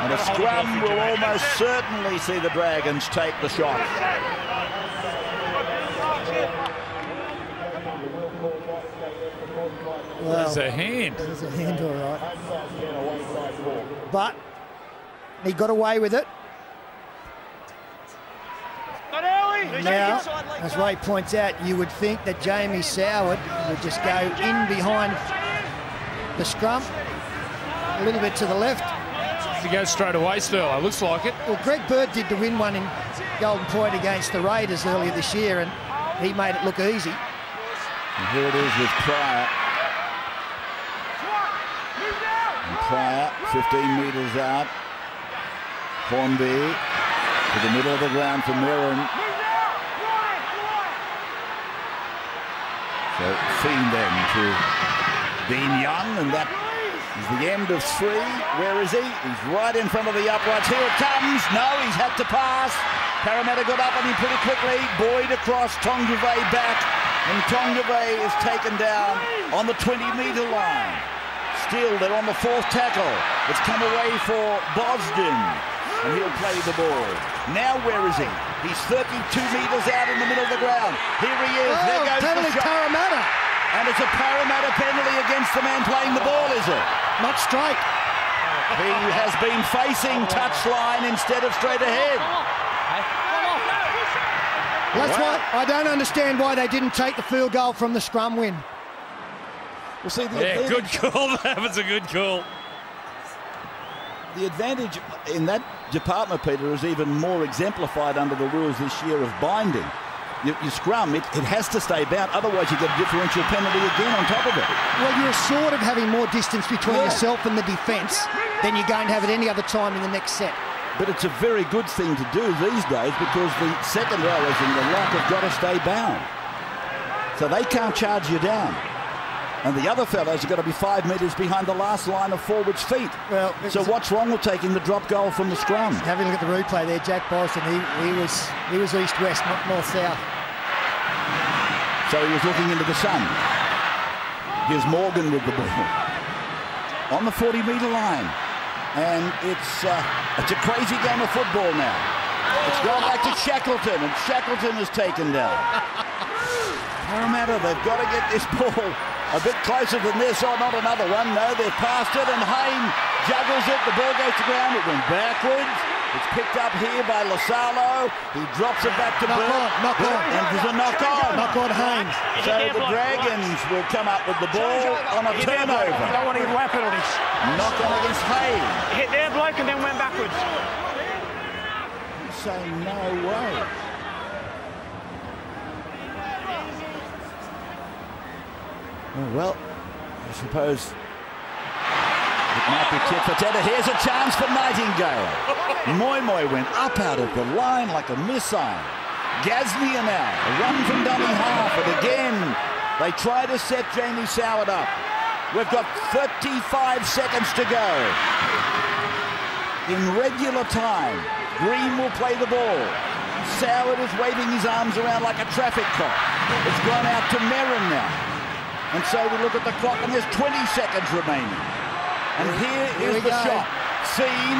And a scrum will almost certainly see the Dragons take the shot. Well, There's a hand. There's a hand, all right. But he got away with it. Now, as Ray points out, you would think that Jamie Soward would just go in behind the scrum, a little bit to the left. He go straight away, Sterlo. Looks like it. Well, Greg Bird did to win one in Golden Point against the Raiders earlier this year, and he made it look easy. And here it is with Prior. And Prior, 15 metres out. Hornby to the middle of the ground for Merrin. So feed them to Dean Young, and that is the end of three. Where is he? He's right in front of the uprights. Here it comes. No, he's had to pass. Parramatta got up on him pretty quickly. Boyd across, Tongave back, and Tongave is taken down on the 20-metre line. Still, they're on the fourth tackle. It's come away for Bosden, and he'll play the ball. Now where is he? He's 32 metres out in the middle of the ground. Here he is. Oh, there goes the. And it's a Parramatta penalty against the man playing the ball, is it? Not straight. He has been facing touchline instead of straight ahead. That's Wow. why I don't understand why they didn't take the field goal from the scrum win. Well, see, the Yeah, good advantage, call. That was a good call. the advantage in that department, Peter, is even more exemplified under the rules this year of binding. You, you scrum, it, it has to stay bound, otherwise you get a differential penalty again on top of it. Well, you're sort of having more distance between Yeah. yourself and the defence than you're going to have at any other time in the next set. But it's a very good thing to do these days because the second rowers in the lock have got to stay bound. So they can't charge you down. And the other fellows have got to be five metres behind the last line of forwards' feet. Well, So what's wrong with taking the drop goal from the scrum? Having a look at the replay there, Jack Boston, he, he was he was east-west, not north-south. So he was looking into the sun. Here's Morgan with the ball on the 40 metre line. And it's, uh, it's a crazy game of football now. It's gone back to Shackleton, and Shackleton is taken down. Parramatta, they've got to get this ball a bit closer than this. Oh, not another one. No, they've passed it, and Hayne juggles it. The ball goes to ground. It went backwards. It's picked up here by Lasalo. He drops it back to Knock Burt. on, knock Burt, on. And there's a knock on. Knock on Haynes. So the Dragons will come up with the ball on a turnover. Don't want to give away penalties. Knock on against Hayes. Hit their bloke and then went backwards. Saying no way. Oh, well, I suppose it might be tit for tat. Here's a chance for Nightingale. Moi Moi went up out of the line like a missile. Gasnier now, a run from dummy half, and again they try to set Jamie Soward up. We've got 35 seconds to go. In regular time, Green will play the ball. Soward is waving his arms around like a traffic cop. It's gone out to Merrin now. And so we look at the clock and there's 20 seconds remaining. And here Here is the go. shot. Seen.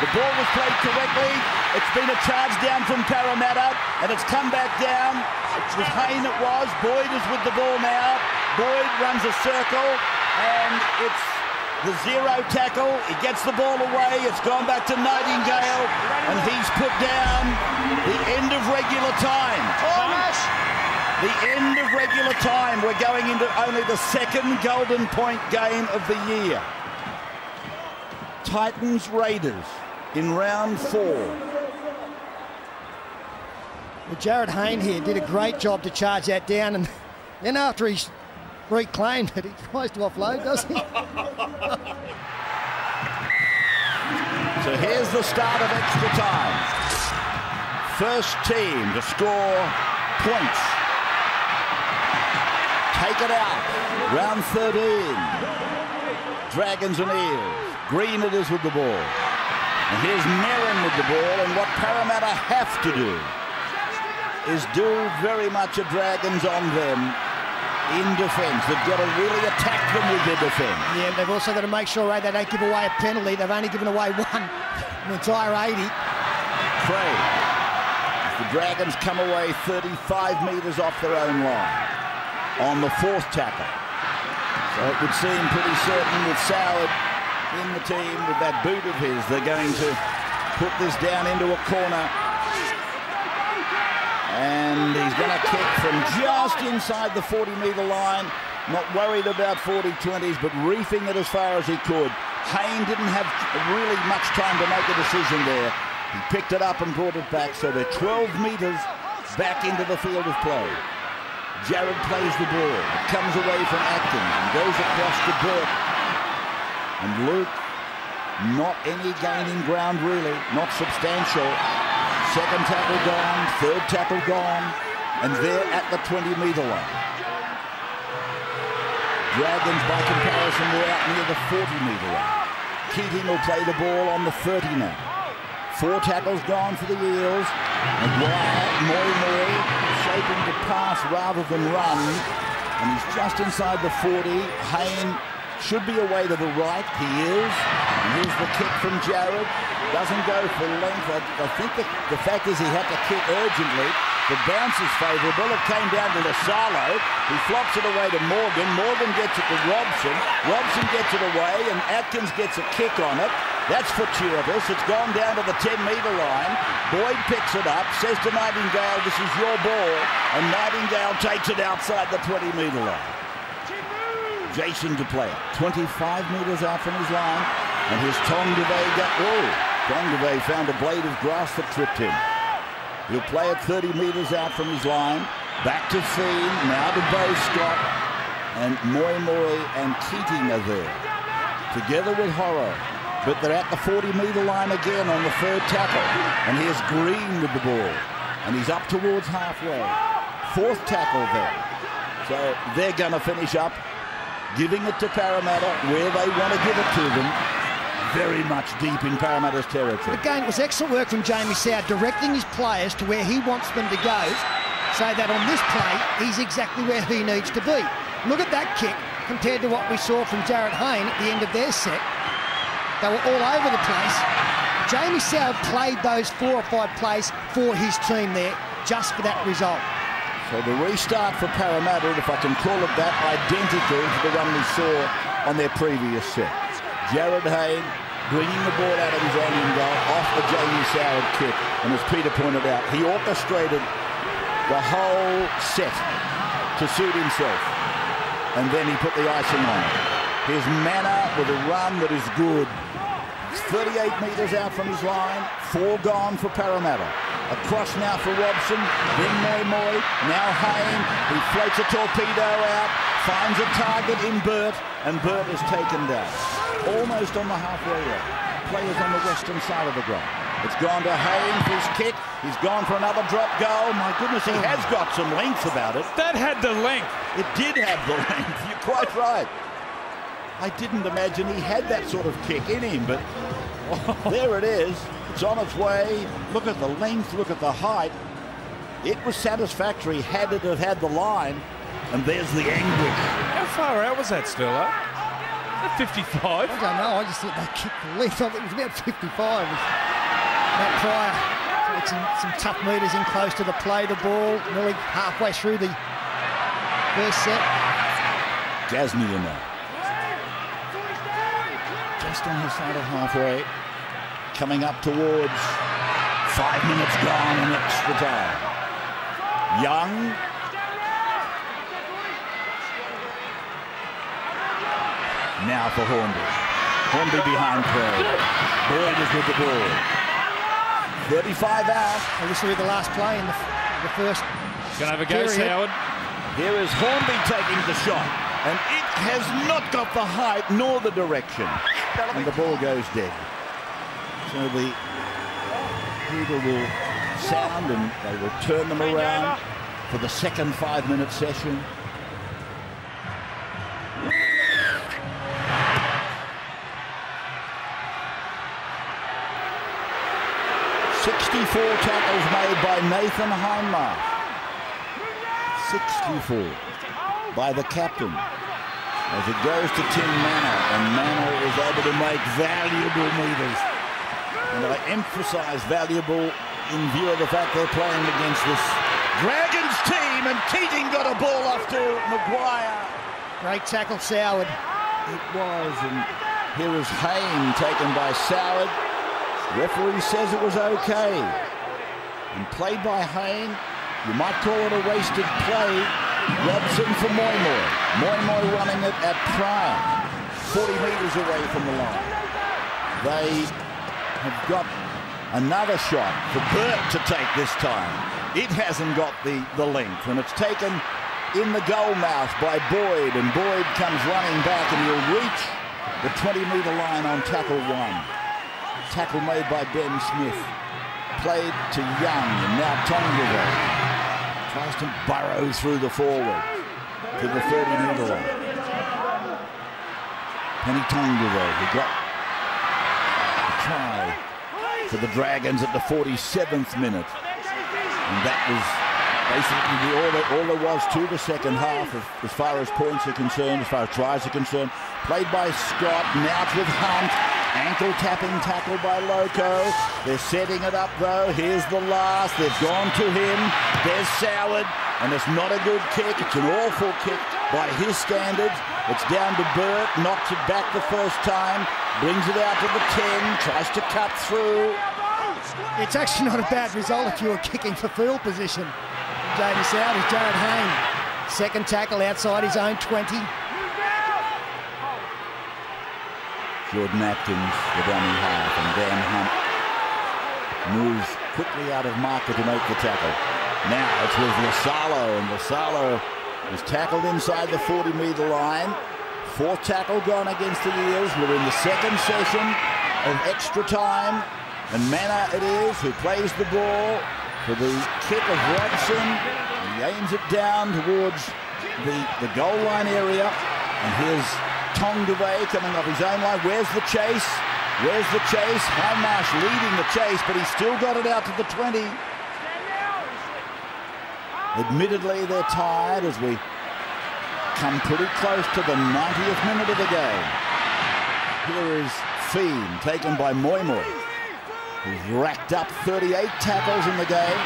The ball was played correctly. It's been a charge down from Parramatta and it's come back down. It was Hayne it was. Boyd is with the ball now. Boyd runs a circle and it's the zero tackle. He gets the ball away. It's gone back to Nightingale and he's put down the end of regular time. The end of regular time. We're going into only the second Golden Point game of the year. Titans Raiders in round four. Well, Jarryd Hayne here did a great job to charge that down, and then after he's reclaimed it, he tries to offload, doesn't he? So here's the start of extra time. First team to score points. Take it out. Round 13. Dragons and Eels. Green it is with the ball. And here's Merrin with the ball. And what Parramatta have to do is do very much a Dragons on them in defence. They've got to really attack them with their defence. Yeah, they've also got to make sure eh, they don't give away a penalty. They've only given away one an entire 80. Craig. The Dragons come away 35 metres off their own line on the fourth tackle. So it would seem pretty certain with Soward in the team with that boot of his, they're going to put this down into a corner. And he's going to kick from just inside the 40-metre line. Not worried about 40-20s, but reefing it as far as he could. Hayne didn't have really much time to make a decision there. He picked it up and brought it back, so they're 12 metres back into the field of play. Jarryd plays the ball. Comes away from Atkins and goes across to Burke. And Luke, not any gaining ground really, not substantial. Second tackle gone, third tackle gone, and they're at the 20-metre line. Dragons, by comparison, were out near the 40-metre line. Keating will play the ball on the 30 now. Four tackles gone for the Eels. McGuire, Moi Moi, shaping to pass rather than run. And he's just inside the 40. Hayne should be away to the right. He is. And here's the kick from Jarryd. Doesn't go for length. I, I think the, the fact is he had to kick urgently. The bounce is favourable. It came down to Lasalo. He flops it away to Morgan. Morgan gets it to Robson. Robson gets it away, and Atkins gets a kick on it. That's fortuitous. It's gone down to the 10-metre line. Boyd picks it up, says to Nightingale, this is your ball, and Nightingale takes it outside the 20-metre line. Jason to play it. 25 metres out from his line, and his Tongdevay got... Oh, Tongdevay found a blade of grass that tripped him. He'll play it 30 metres out from his line. Back to Fien, now to Beau Scott. And Moi Moi and Keating are there. Together with Horror. But they're at the 40-metre line again on the third tackle. And here's Green with the ball. And he's up towards halfway. Fourth tackle there. So they're going to finish up giving it to Parramatta where they want to give it to them very much deep in Parramatta's territory. Again, it was excellent work from Jamie Soward directing his players to where he wants them to go so that on this play, he's exactly where he needs to be. Look at that kick compared to what we saw from Jarryd Hayne at the end of their set. They were all over the place. Jamie Soward played those four or five plays for his team there just for that result. So the restart for Parramatta, if I can call it that, identical to the one we saw on their previous set. Jarryd Hayne bringing the ball out of his own end goal off the Jamie Soward kick. And as Peter pointed out, he orchestrated the whole set to suit himself. And then he put the icing on. His manner with a run that is good. He's 38 metres out from his line. Four gone for Parramatta. Across now for Robson, then Moi, now Hayne. He floats a torpedo out, finds a target in Burt, and Burt is taken down. Almost on the halfway line. Players on the western side of the ground. It's gone to Hayne for his kick. He's gone for another drop goal. My goodness, he has got some length about it. That had the length. It did have the length. You're quite right. I didn't imagine he had that sort of kick in him, but there it is. It's on its way. Look at the length, look at the height. It was satisfactory had it have had the line. And there's the anguish. How far out was that, Sterlo? 55? I don't know. I just thought they kicked the length. I think it was about 55. Matt Prior had some, some tough metres in close to the play, the ball, nearly halfway through the first set. Gasnier now. Just on the side of halfway. Coming up towards five minutes gone in extra time. Young. Now for Hornby. Hornby behind Craig. Boyd is with the ball. 35 out. And this will be the last play in the, the first. Gonna have a go, Period. Howard. Here is Hornby taking the shot. And it has not got the height nor the direction. And the ball goes dead. So the bugle will sound and they will turn them around for the second five-minute session. Sixty-four tackles made by Nathan Hindmarsh. 64. by the captain as it goes to Tim Mannah, and Mannah is able to make valuable meters. And I emphasise valuable in view of the fact they're playing against this Dragons team, and Keating got a ball off to McGuire. Great tackle, Soward. It was, and here is Hayne taken by Soward. Referee says it was okay. And played by Hayne, you might call it a wasted play. Robson for Moi Moi. Moi Moi running it at prime, 40 metres away from the line. They have got another shot for Burt to take this time. It hasn't got the, the length, and it's taken in the goal mouth by Boyd, and Boyd comes running back, and he'll reach the 20-metre line on tackle one. Tackle made by Ben Smith. Played to Young, and now Tonga Tries to burrow through the forward to the 30-metre line. Penny Tonga, who got a try for the Dragons at the 47th minute. And that was basically all, that, all there was to the second half as far as points are concerned, as far as tries are concerned. Played by Scott, now with Hunt. Ankle tapping tackle by Loco. They're setting it up though. Here's the last. They've gone to him. There's Soward. And it's not a good kick. It's an awful kick by his standards. It's down to Burt. Knocks it back the first time. Brings it out to the 10. Tries to cut through. It's actually not a bad result if you were kicking for field position. Jamie Soward is Jarryd Hayne. Second tackle outside his own 20. Jordan Atkins, the dummy half, and Dan Hunt moves quickly out of marker to make the tackle. Now it's with Lasalo, and Lasalo is tackled inside the 40-metre line. Fourth tackle gone against the Eels. We're in the second session of extra time, and Mannah it is who plays the ball for the kick of Robson. He aims it down towards the, the goal line area, and here's Tongave coming off his own line. Where's the chase? Where's the chase? Hindmarsh leading the chase, but he's still got it out to the 20. Admittedly, they're tired as we come pretty close to the 90th minute of the game. Here is Fien, taken by Moi Moi. He's racked up 38 tackles in the game.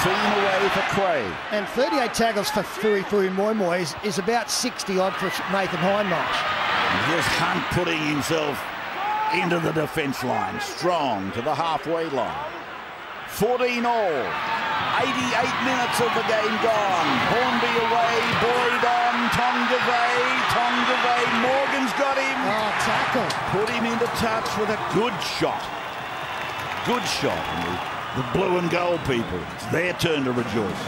Away for Craig. And 38 tackles for Fui Fui Moi Moi is, is about 60 odd for Nathan Hindmarsh. And here's Hunt putting himself into the defence line, strong to the halfway line. 14 all. 88 minutes of the game gone. Hornby away, Boyd on, Tongave, Tongave, Morgan's got him. Oh, tackle. Put him into touch with a good shot. Good shot. The, blue and gold people, it's their turn to rejoice.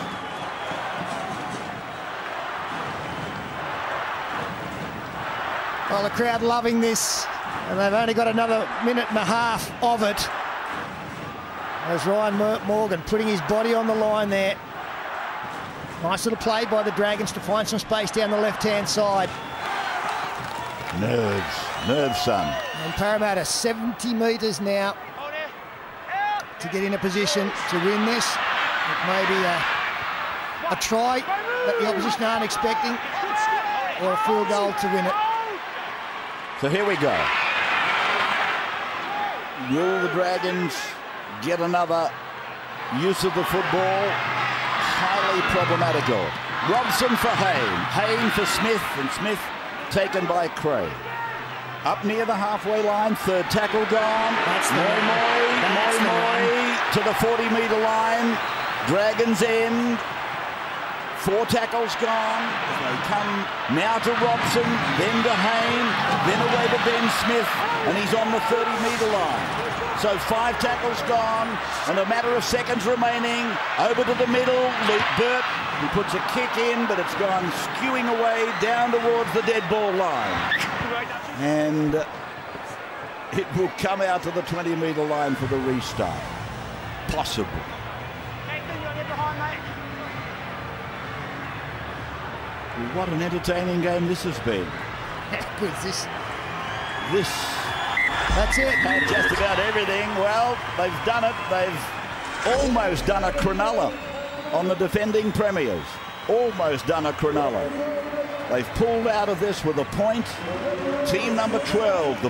Well, the crowd loving this, and they've only got another minute and a half of it. There's Ryan Morgan putting his body on the line there. Nice little play by the Dragons to find some space down the left-hand side. Nerves, nerves, son. And Parramatta 70 metres now to get in a position to win this. It may be a, a try that the opposition aren't expecting or a field goal to win it. So here we go. Will the Dragons get another use of the football? Highly problematical. Robson for Hayne. Hayne for Smith, and Smith taken by Creagh. Up near the halfway line, third tackle gone. That's the Moi Moi, Moi Moi to the 40-metre line. Dragons end. Four tackles gone. They come now to Robson, then to Hayne, then away to Ben Smith, and he's on the 30-metre line. So five tackles gone, and a matter of seconds remaining. Over to the middle, Luke Burt, he puts a kick in, but it's gone skewing away down towards the dead ball line. And it will come out to the 20-metre line for the restart. Possible. What an entertaining game this has been. How good this? This That's it. had just about everything. Well, they've done it. They've almost done a Cronulla on the defending premiers. Almost done a Cronulla. They've pulled out of this with a point. Team number 12, the